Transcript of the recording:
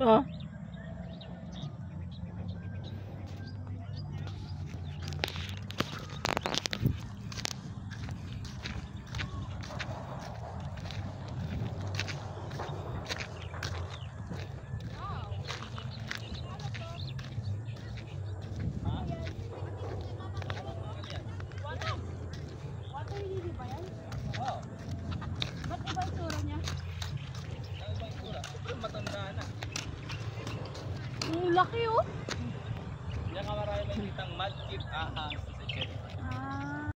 Oh. Water laki oh. Diyan ka marami makikitang mudkip ahang sa secret.